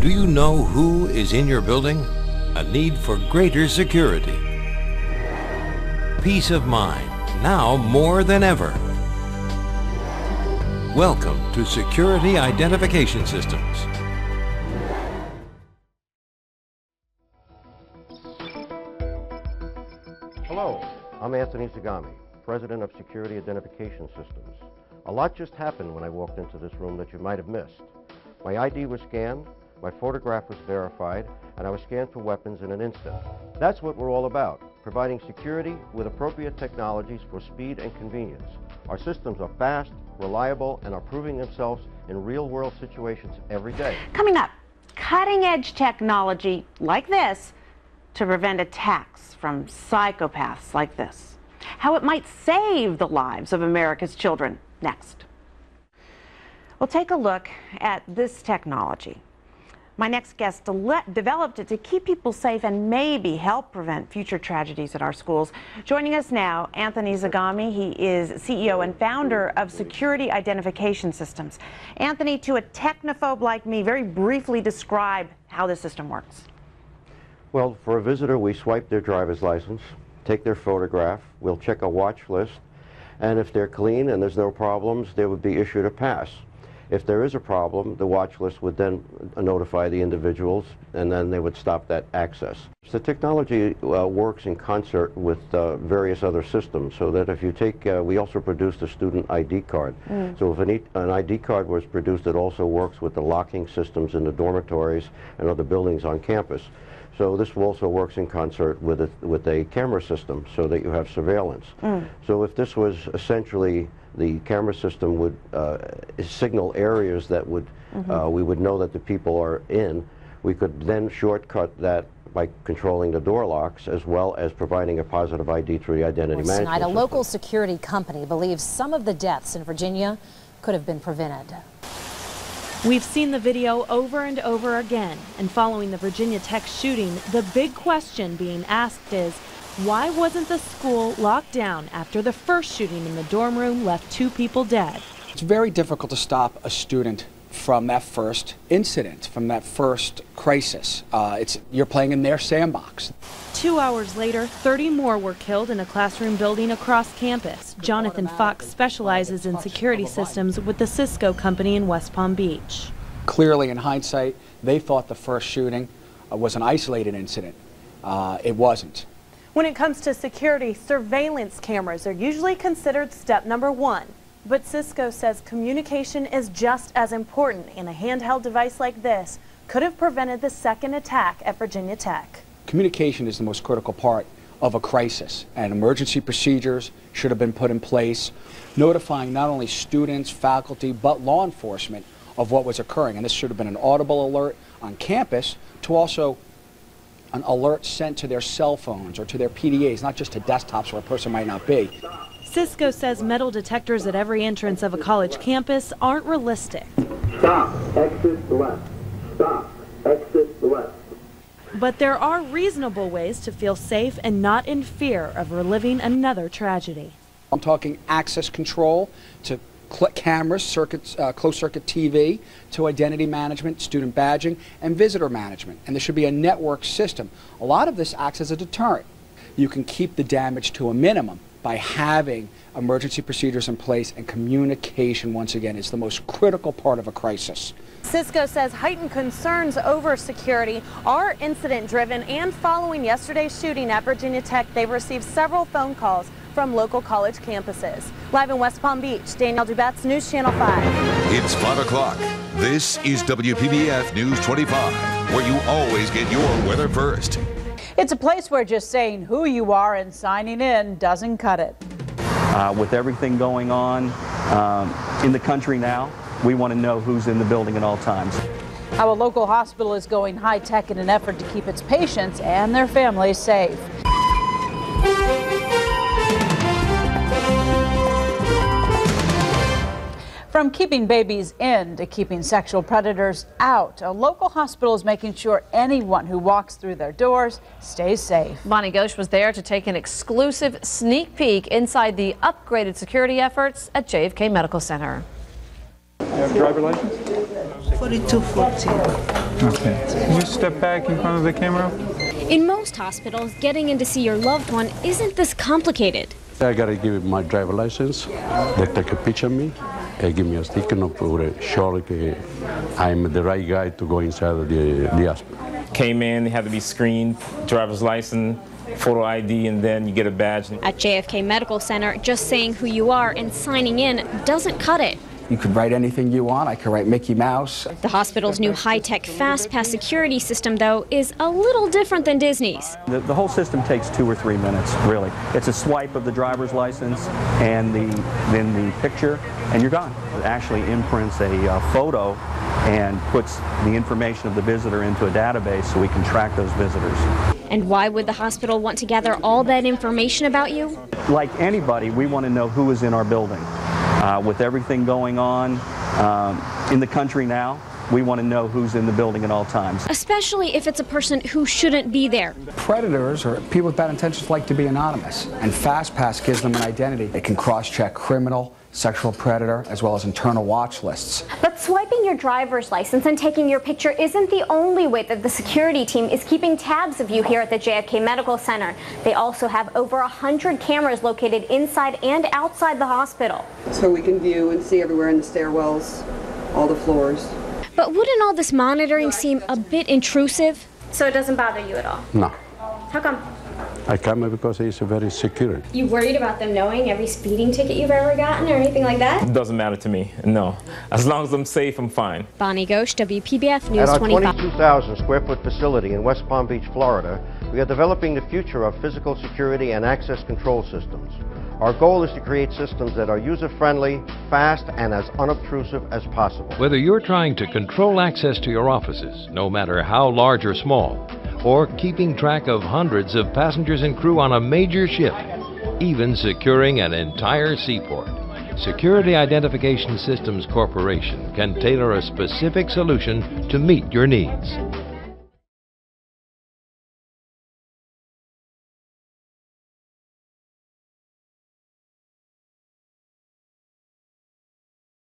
Do you know who is in your building? A need for greater security. Peace of mind, now more than ever. Welcome to Security Identification Systems. Hello, I'm Anthony Zagami, President of Security Identification Systems. A lot just happened when I walked into this room that you might have missed. My ID was scanned, my photograph was verified, and I was scanned for weapons in an instant. That's what we're all about, providing security with appropriate technologies for speed and convenience. Our systems are fast, reliable, and are proving themselves in real-world situations every day. Coming up, cutting-edge technology like this to prevent attacks from psychopaths like this. How it might save the lives of America's children. Next. We'll take a look at this technology. My next guest developed it to keep people safe and maybe help prevent future tragedies at our schools. Joining us now, Anthony Zagami. He is CEO and founder of Security Identification Systems. Anthony, to a technophobe like me, very briefly describe how this system works. Well, for a visitor, we swipe their driver's license, take their photograph, we'll check a watch list, and if they're clean and there's no problems, they would be issued a pass. If there is a problem, the watch list would then notify the individuals and then they would stop that access. The technology uh, works in concert with uh, various other systems so that if you take, uh, we also produced a student ID card. Mm. So if an, an ID card was produced, it also works with the locking systems in the dormitories and other buildings on campus. So this also works in concert with a, with a camera system so that you have surveillance. Mm. So if this was essentially the camera system would uh, signal areas that would mm -hmm. uh, we would know that the people are in. We could then shortcut that by controlling the door locks as well as providing a positive ID through the identity well, management. Tonight, a local security company believes some of the deaths in Virginia could have been prevented. We've seen the video over and over again, and following the Virginia Tech shooting, the big question being asked is why wasn't the school locked down after the first shooting in the dorm room left two people dead? It's very difficult to stop a student from that first incident, from that first crisis. Uh, it's, you're playing in their sandbox. Two hours later, 30 more were killed in a classroom building across campus. Jonathan Fox specializes in security systems with the SISCO company in West Palm Beach. Clearly, in hindsight, they thought the first shooting uh, was an isolated incident. Uh, it wasn't. When it comes to security, surveillance cameras are usually considered step number one. But SISCO says communication is just as important, and a handheld device like this could have prevented the second attack at Virginia Tech. Communication is the most critical part of a crisis, and emergency procedures should have been put in place, notifying not only students, faculty, but law enforcement of what was occurring. And this should have been an audible alert on campus to also an alert sent to their cell phones or to their PDAs, not just to desktops where a person might not be. SISCO says metal detectors at every entrance of a college campus aren't realistic. Stop, exit left. Stop, exit left. But there are reasonable ways to feel safe and not in fear of reliving another tragedy. I'm talking access control to cameras, circuits, uh, closed circuit TV, to identity management, student badging, and visitor management. And there should be a network system. A lot of this acts as a deterrent. You can keep the damage to a minimum by having emergency procedures in place and communication, once again, is the most critical part of a crisis. SISCO says heightened concerns over security are incident driven and following yesterday's shooting at Virginia Tech, they've received several phone calls from local college campuses. Live in West Palm Beach, Danielle Dubats, News Channel 5. It's 5 o'clock. This is WPBF News 25, where you always get your weather first. It's a place where just saying who you are and signing in doesn't cut it. Uh, with everything going on um, in the country now, we want to know who's in the building at all times. How a local hospital is going high tech in an effort to keep its patients and their families safe. From keeping babies in to keeping sexual predators out, a local hospital is making sure anyone who walks through their doors stays safe. Bonnie Ghosh was there to take an exclusive sneak peek inside the upgraded security efforts at JFK Medical Center. You have a driver license? 4214. Okay. Can you step back in front of the camera? In most hospitals, getting in to see your loved one isn't this complicated. I gotta give my driver license. They take a picture of me. They give me a sticker no for sure that I'm the right guy to go inside the, the hospital. Came in, they had to be screened, driver's license, photo ID, and then you get a badge. At JFK Medical Center, just saying who you are and signing in doesn't cut it. You could write anything you want. I could write Mickey Mouse. The hospital's new high-tech FastPass security system, though, is a little different than Disney's. The, the whole system takes two or three minutes, really. It's a swipe of the driver's license and the, then the picture, and you're gone. It actually imprints a uh, photo and puts the information of the visitor into a database so we can track those visitors. And why would the hospital want to gather all that information about you? Like anybody, we want to know who is in our building. Uh, with everything going on um, in the country now, we want to know who's in the building at all times. Especially if it's a person who shouldn't be there. Predators or people with bad intentions like to be anonymous, and FastPass gives them an identity. They can cross-check criminal, sexual predator, as well as internal watch lists. But swiping your driver's license and taking your picture isn't the only way that the security team is keeping tabs of you here at the JFK Medical Center. They also have over 100 cameras located inside and outside the hospital. So we can view and see everywhere in the stairwells, all the floors. But wouldn't all this monitoring seem a bit intrusive? So it doesn't bother you at all? No. How come? I come here because it's very secure. You worried about them knowing every speeding ticket you've ever gotten or anything like that? It doesn't matter to me, no. As long as I'm safe, I'm fine. Bonnie Ghosh, WPBF News At our 22,000 square foot facility in West Palm Beach, Florida, we are developing the future of physical security and access control systems. Our goal is to create systems that are user-friendly, fast, and as unobtrusive as possible. Whether you're trying to control access to your offices, no matter how large or small, or keeping track of hundreds of passengers and crew on a major ship, even securing an entire seaport, Security Identification Systems Corporation can tailor a specific solution to meet your needs.